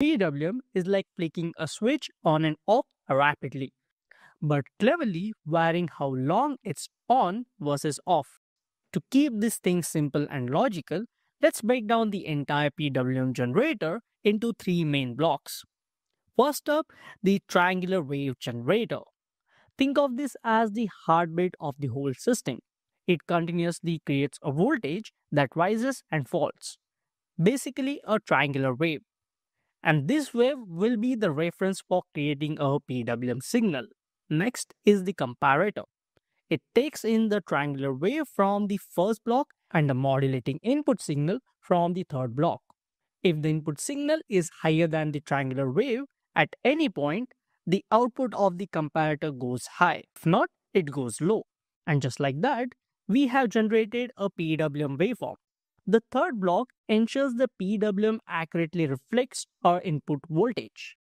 PWM is like flicking a switch on and off rapidly, but cleverly wiring how long it's on versus off. To keep this thing simple and logical, let's break down the entire PWM generator into three main blocks. First up, the triangular wave generator. Think of this as the heartbeat of the whole system. It continuously creates a voltage that rises and falls, basically a triangular wave. And this wave will be the reference for creating a PWM signal. Next is the comparator. It takes in the triangular wave from the first block and the modulating input signal from the third block. If the input signal is higher than the triangular wave at any point, the output of the comparator goes high. If not, it goes low. And just like that, we have generated a PWM waveform. The third block ensures the PWM accurately reflects our input voltage.